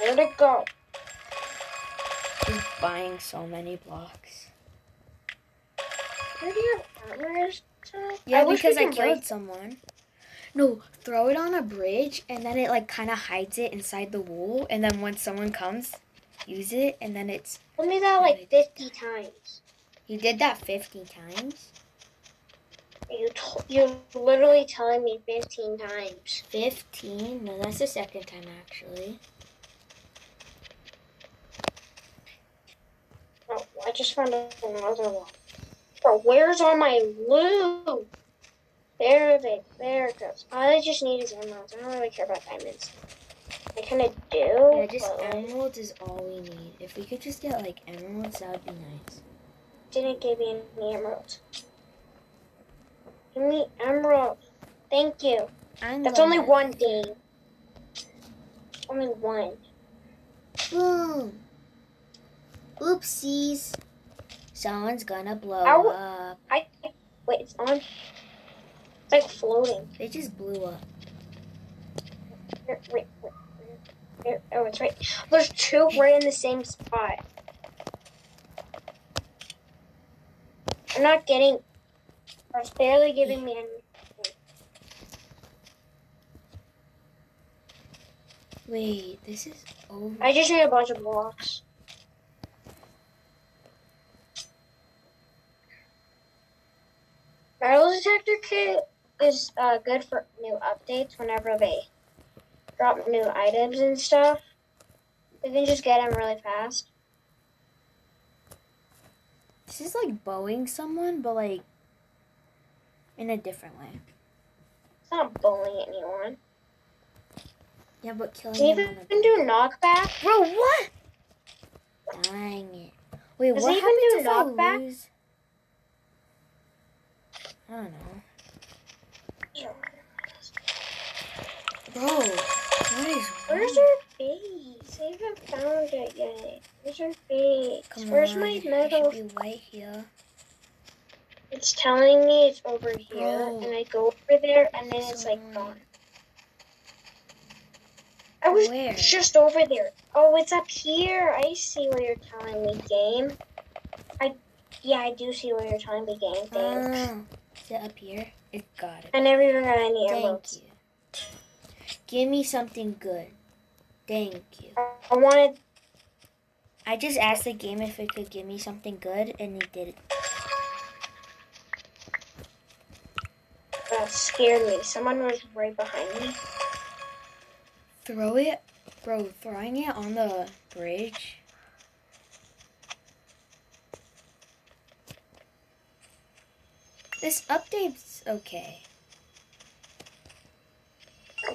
Where'd it go? He's buying so many blocks. Where do you have armor? Yeah, I because I killed break- someone. No, throw it on a bridge and then it like kind of hides it inside the wool. And then when someone comes, use it and then it's. Told me that like 50 times. You did that 50 times? You you're literally telling me 15 times. 15? No, that's the second time actually. Oh, I just found another one. Bro, where's all my loot? There they, there it goes. All I just need is emeralds. I don't really care about diamonds. I kind of do. Yeah, just emeralds is all we need. If we could just get like emeralds, that would be nice. didn't give me any emeralds. Give me emeralds. Thank you. I'm That's only one thing. Only one. Boom. Oopsies. Someone's gonna blow Ow. up. I wait. It's on. It's like floating. It just blew up. Wait, wait, wait. Oh, it's right. There's two right in the same spot. I'm not getting. It's barely giving me any. Wait, this is over. I just need a bunch of blocks. Detector kit is uh, good for new updates whenever they drop new items and stuff. You can just get them really fast. This is like bowing someone, but like in a different way. It's not bullying anyone. Yeah, but killing Can you even do knockback? Bro, what? Dang it. Wait, Does what it even happens do if I knockback? lose? I don't know. Bro, what is Where's wrong? our base? I haven't found it yet. Where's our base? Come Where's on, my it should be right here. It's telling me it's over here, Bro. and I go over there, and then it's like gone. I was Where? just over there. Oh, it's up here. I see what you're telling me, game. I, yeah, I do see what you're telling me, game. Thanks. Oh, it up here? It got it. I never even got any Thank emeralds. you. Give me something good. Thank you. I wanted. I just asked the game if it could give me something good, and it did. That scared me. Someone was right behind me. Throw it, bro. Throwing it on the bridge. This update's okay.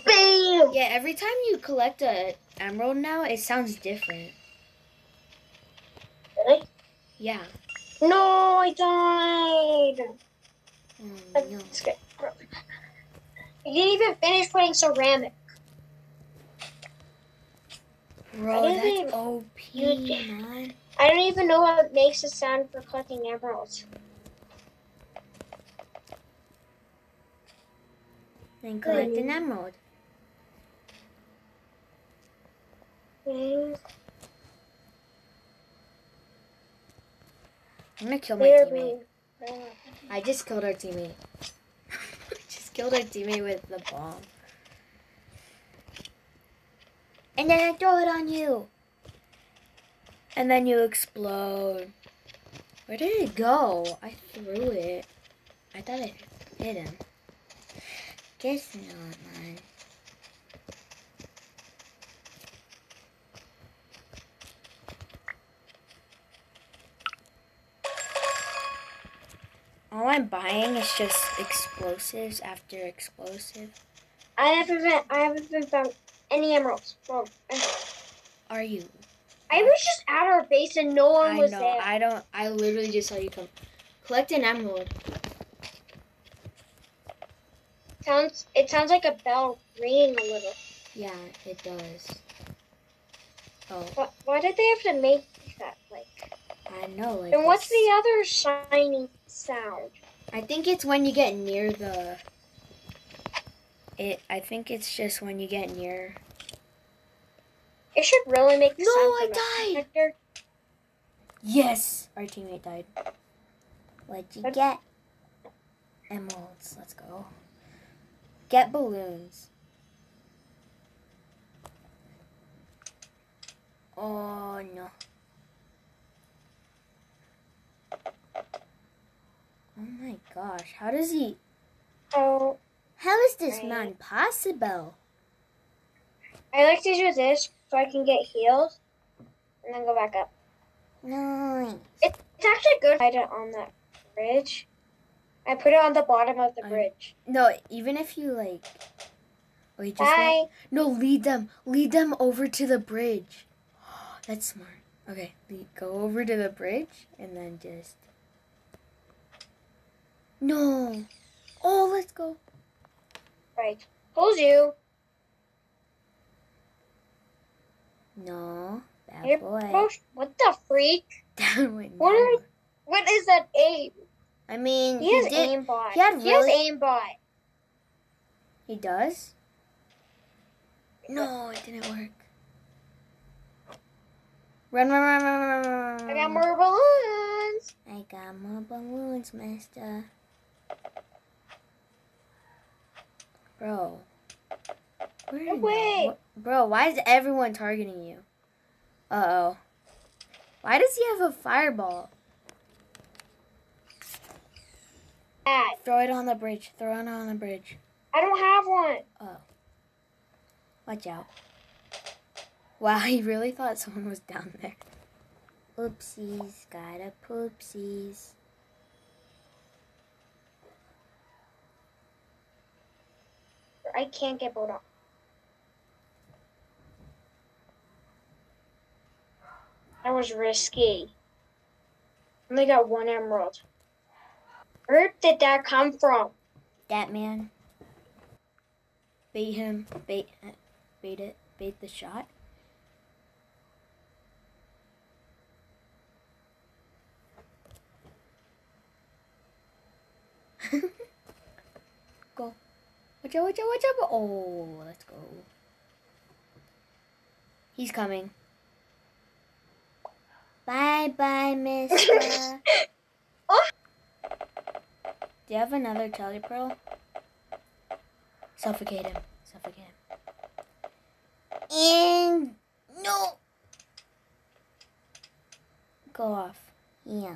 Bam! Yeah, every time you collect a emerald now, it sounds different. Really? Yeah. No, I died. Mm, no. That's good. You didn't even finish putting ceramic. Bro, I that's even- OP, man. I don't even know what makes a sound for collecting emeralds. Then collect an emerald. I'm gonna kill my teammate. I just killed our teammate. just killed our teammate with the bomb. And then I throw it on you. And then you explode. Where did it go? I threw it. I thought it hit him. Guess not, man. All I'm buying is just explosives after explosive. I haven't been, I haven't been found any emeralds. Well, Are you? I was just at our base and no one I was know. there. I don't. I literally just saw you come. Collect an emerald. Sounds it sounds like a bell ringing a little. Yeah, it does. Oh, Why, why did they have to make that like? I know. Like. And what's the other shiny sound? I think it's when you get near the. It. I think it's just when you get near. It should really make No, sense. I about died. Yes, our teammate died. What'd you get? Emeralds. Let's go. Get balloons. Oh no. Oh my gosh, how does he? Oh, How is this man possible? I like to do this so I can get healed and then go back up. Nice. It's actually good. I it on that bridge. I put it on the bottom of the bridge. No, even if you like. Wait, just Bye. No, lead them. Lead them over to the bridge. That's smart. Okay, lead, go over to the bridge and then just. No. Oh, let's go. Right. Hold you. No, bad You're boy. What the freak? That went What are- What is that aim? I mean, He he, has did. aimbot. he had He has aimbot. He does. No, it didn't work. Run, run, run, run, run, run, run. I got more balloons. I got more balloons, mister. Bro. Where No did- way. wh- Bro, why is everyone targeting you? Uh oh. Why does he have a fireball? Bad. Throw it on the bridge. Throw it on the bridge. I don't have one. Oh. Watch out. Wow, he really thought someone was down there. Oopsies, got a poopsies. I can't get both off. That was risky. Only got one emerald. Where did that come from? That man. Bait him. Bait. Bait it. Bait the shot. go. Watch out, watch out, watch out. Oh, let's go. He's coming. Bye bye, mister. Do you have another telepearl? Suffocate him. Suffocate him. And no. Go off. Yeah.